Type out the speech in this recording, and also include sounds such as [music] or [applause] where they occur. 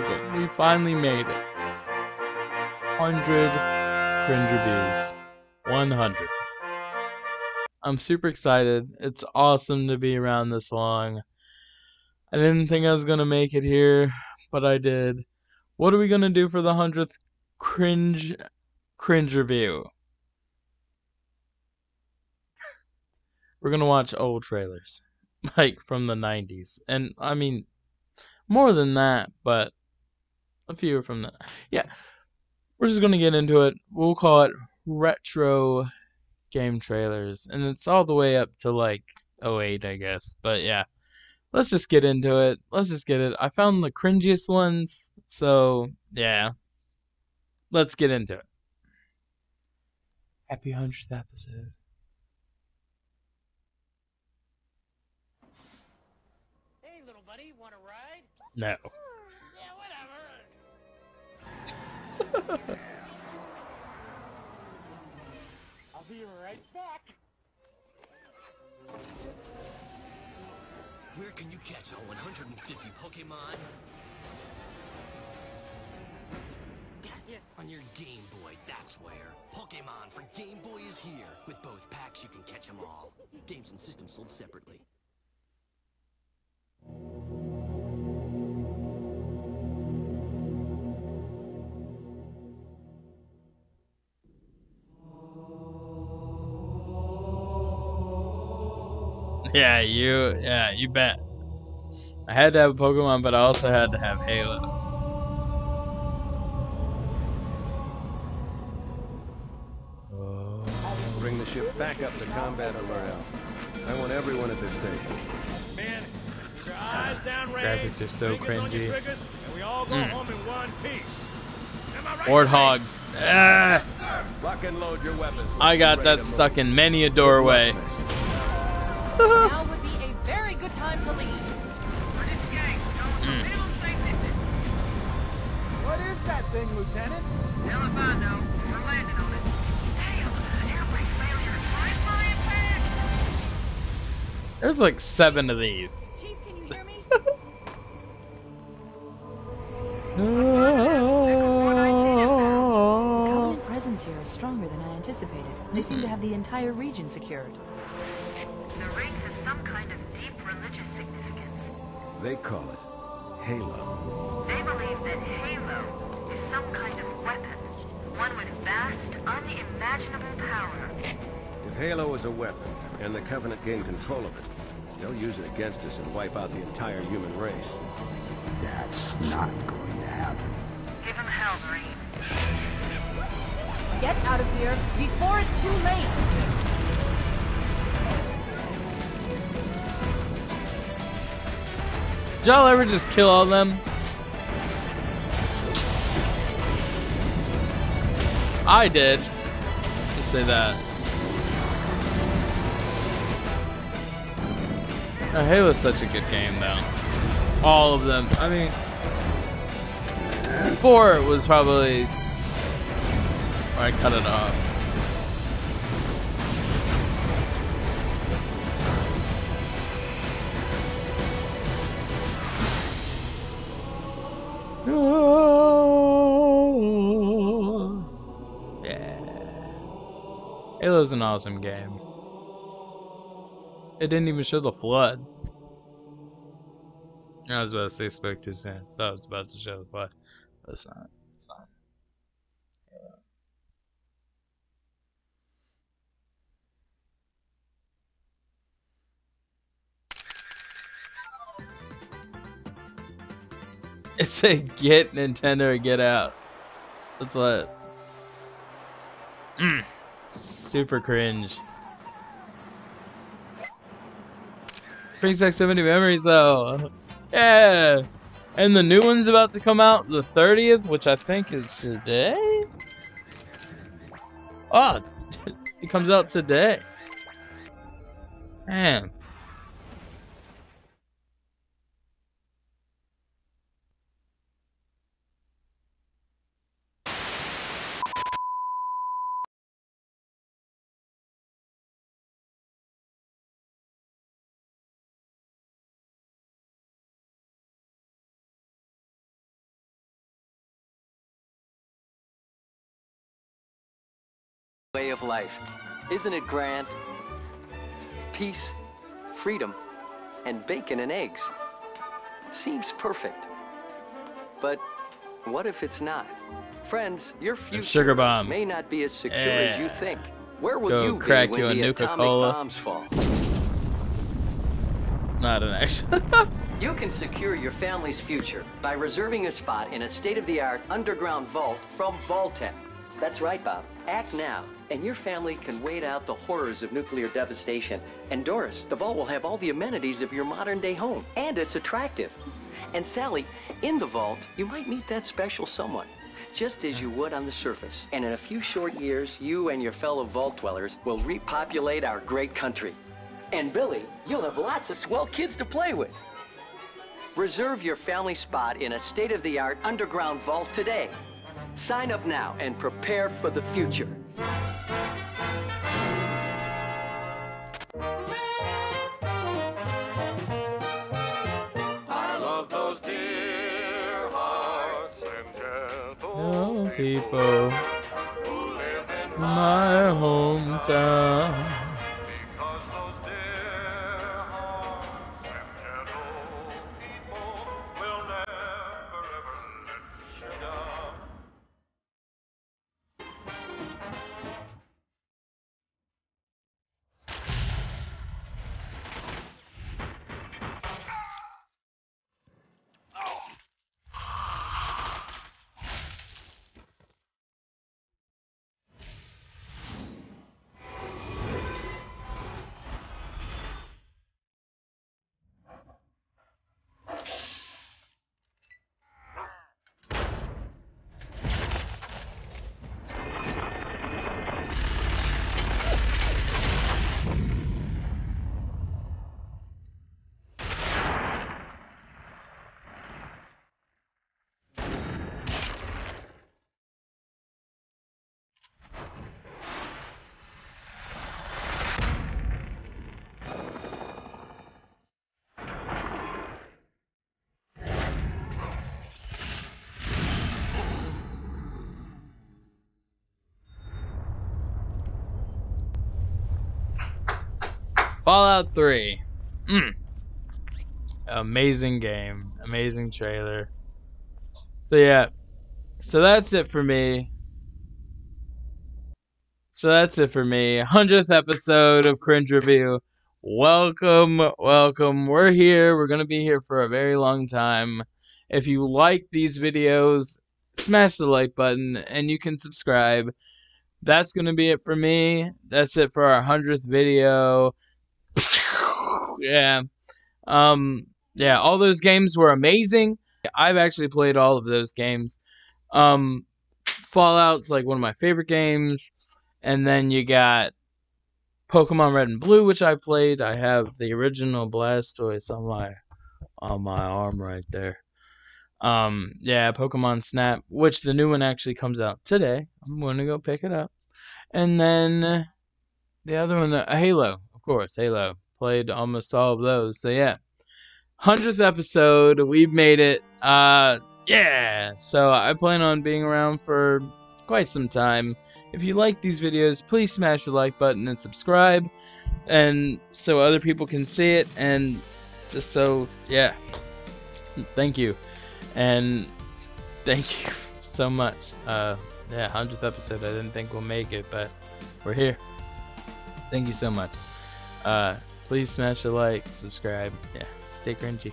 welcome. We finally made it. 100 cringe reviews. 100. I'm super excited. It's awesome to be around this long. I didn't think I was going to make it here, but I did. What are we going to do for the 100th cringe cringe review? [laughs] We're going to watch old trailers [laughs] like from the 90s. And I mean more than that, but a few from that. Yeah. We're just going to get into it. We'll call it retro game trailers, and it's all the way up to like 08, I guess. But yeah, let's just get into it. Let's just get it. I found the cringiest ones, so yeah, let's get into it. Happy 100th episode. Hey, little buddy, want a ride? No. I'll be right back. Where can you catch all 150 Pokemon? On your Game Boy, that's where. Pokemon for Game Boy is here. With both packs, you can catch them all. Games and systems sold separately. [laughs] Yeah, you. Yeah, you bet. I had to have a Pokemon, but I also had to have Halo. Oh. Bring the ship back up to combat alert. I want everyone at this station. Man, keep your eyes down Graphics are so fingers on cringy. triggers, and we all go Mm. home in one piece. Am I right, Warthogs. Ah, Lock and load your weapons. I got that stuck in many a doorway. [laughs] now would be a very good time to leave. Mm. What is that thing, Lieutenant? Hell if I know. We're landing on it. Damn, airbrake failure. Fly, flying back. There's like seven of these. Chief, can you hear me? The [laughs] Covenant presence here is stronger than I anticipated. They seem to have the entire region secured. They call it Halo. They believe that Halo is some kind of weapon, one with vast, unimaginable power. If Halo is a weapon, and the Covenant gain control of it, they'll use it against us and wipe out the entire human race. That's not going to happen. Give them hell, Marine. Get out of here before it's too late. Did y'all ever just kill all them? I did. Let's just say that. Uh, Halo's such a good game, though. All of them. I mean, four was probably I cut it off. Halo's an awesome game. It didn't even show the flood. I was about to say spoke too soon. I was about to show the flood. It's not. It's not. It said get Nintendo or get out. That's what. Mm. Super cringe. Brings back so many memories though. Yeah. And the new one's about to come out the 30th, which I think is today. Oh, [laughs] it comes out today. Man. Way of life. Isn't it grand? Peace, freedom, and bacon and eggs. Seems perfect. But what if it's not? Friends, your future sugar bombs. may not be as secure as you think. Where will Go you crack be you when a the atomic bombs fall? Not an action. [laughs] You can secure your family's future by reserving a spot in a state-of-the-art underground vault from Vault-Tec. That's right, Bob. Act now, and your family can wait out the horrors of nuclear devastation. And Doris, the vault will have all the amenities of your modern-day home, and it's attractive. And Sally, in the vault, you might meet that special someone, just as you would on the surface. And in a few short years, you and your fellow vault dwellers will repopulate our great country. And Billy, you'll have lots of swell kids to play with. Reserve your family spot in a state-of-the-art underground vault today. Sign up now and prepare for the future. People, who live in my hometown. Fallout 3. Mm. Amazing game. Amazing trailer. So yeah. So that's it for me. So that's it for me. 100th episode of Cringe Review. Welcome, welcome. We're here. We're going to be here for a very long time. If you like these videos, smash the like button and you can subscribe. That's going to be it for me. That's it for our 100th video. Yeah. Um yeah, all those games were amazing. I've actually played all of those games. Um Fallout's like one of my favorite games. And then you got Pokemon Red and Blue, which I played. I have the original Blastoise on my on my arm right there. Um yeah, Pokemon Snap, which the new one actually comes out today. I'm going to go pick it up. And then the other one, uh, Halo, of course, Halo. Played almost all of those. So yeah, hundredth episode, we've made it. Uh, yeah. So I plan on being around for quite some time. If you like these videos, please smash the like button and subscribe, and so other people can see it. And just so yeah, thank you, and thank you [laughs] so much. Uh, yeah, hundredth episode. I didn't think we'll make it, but we're here. Thank you so much. Uh, please smash a like, subscribe. Yeah, stay cringy.